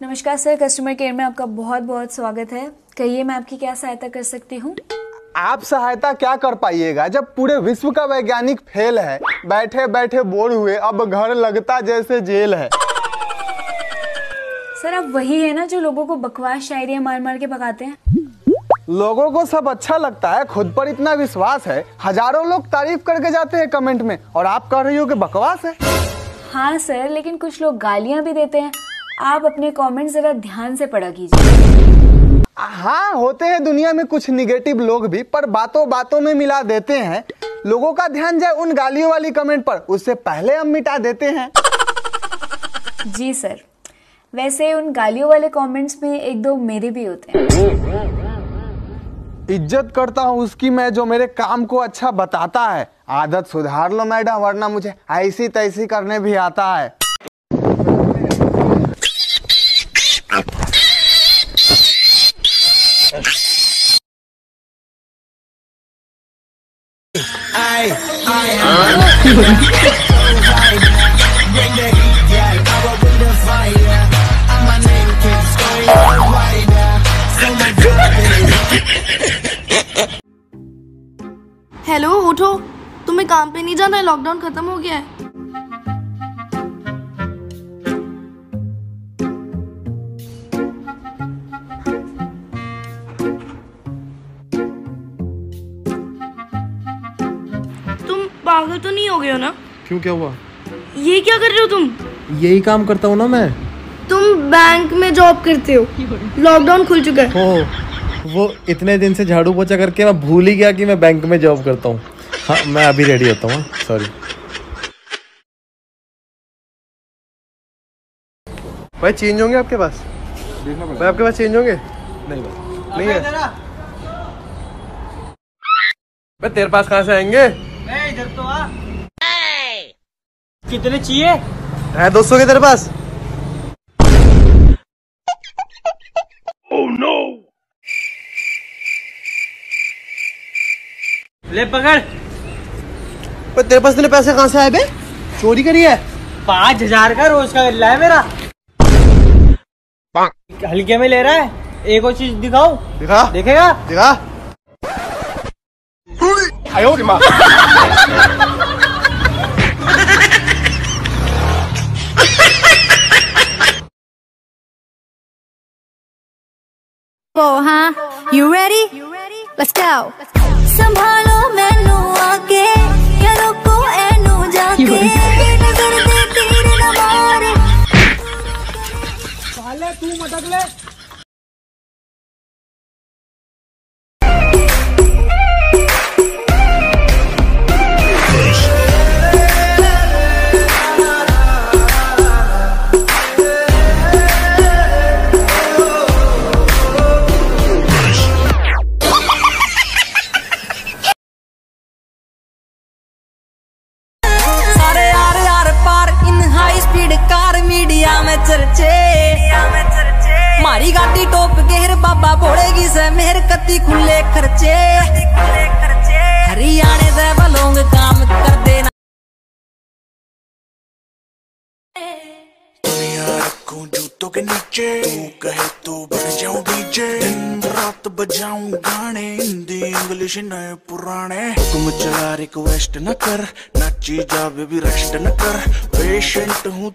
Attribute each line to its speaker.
Speaker 1: नमस्कार sir customer care में आपका बहुत बहुत स्वागत है। कहिए मैं आपकी क्या सहायता कर सकती हूँ?
Speaker 2: आप सहायता क्या कर पाइएगा? जब पूरे विश्व का वैज्ञानिक फेल है बैठे बैठे बोर हुए अब घर लगता जैसे जेल है।
Speaker 1: सर आप वही है ना जो लोगों को बकवास शायरियाँ मार मार के भगाते हैं?
Speaker 2: लोगों को सब अच्छा लगता है खुद पर इतना विश्वास है। हज़ारों लोग तारीफ़ करके जाते हैं कमेंट में और आप कह रही हो कि बकवास है?
Speaker 1: हाँ सर लेकिन कुछ लोग गालियाँ भी देते हैं। आप अपने कमेंट जरा ध्यान से पढ़ा कीजिए।
Speaker 2: हाँ होते हैं दुनिया में कुछ निगेटिव लोग भी पर बातों बातों में मिला देते हैं। लोगों का ध्यान जाए उन गालियों वाली कमेंट पर उससे पहले हम मिटा देते हैं।
Speaker 1: जी सर वैसे उन गालियों वाले कमेंट्स में एक दो मेरे भी होते हैं।
Speaker 2: इज़्ज़त करता हूँ उसकी मैं जो मेरे काम को अच्छा बताता है। आदत सुधार लो मैडम वरना मुझे ऐसी तैसी करने भी आता है।
Speaker 3: हेलो उठो। तुम्हें काम पे नहीं जाना है लॉकडाउन खत्म हो गया है। पागल तो नहीं हो गए हो ना?
Speaker 4: क्यों क्या हुआ?
Speaker 3: ये क्या कर रहे हो तुम?
Speaker 4: यही काम करता हूँ ना मैं।
Speaker 3: तुम बैंक में जॉब करते हो। लॉकडाउन खुल चुका है।
Speaker 4: ओ वो इतने दिन से झाड़ू पोछा करके मैं भूल ही गया कि मैं बैंक में जॉब करता हूँ। हाँ मैं अभी रेडी होता हूँ सॉरी भाई चेंज होंगे आपके पास? भाई आपके पास चेंज होंगे? नहीं भाई। नहीं है। भाई तेरे पास कहाँ से आएँगे?
Speaker 5: कितने चाहिए?
Speaker 4: है दो सौ के तेरे पास।
Speaker 5: ले पकड़।
Speaker 4: भाई तेरे पास इतने पैसे कहाँ से आए बे? चोरी करी है।
Speaker 5: पाँच हज़ार का रोज का गल्ला है मेरा। हल्के में ले रहा है। एक और चीज़ दिखाओ
Speaker 4: दिखा।
Speaker 5: देखेगा?
Speaker 4: दिखा। आयो माँ
Speaker 6: Oh, huh? You ready? Let's go. संभालो मैनू आके या रोको एनू जाके नज़र दे तीर न मारे सारे में चर्चे। मारी गाड़ी टोप गेर बाबा बोलेगी से मेहर, कत्ती खुले खर्चे। हरियाणे दे बलोंग काम कर देना।
Speaker 7: जूतों के नीचे, तू कहे तो बन जाऊँ डीजे। रात बजाऊं गाने, हिंदी, इंग्लिश नए पुराने। हुक्म चला रिक्वेस्ट न कर, नाची जा बेबी रेस्ट न कर। पेशेंट
Speaker 6: हूँ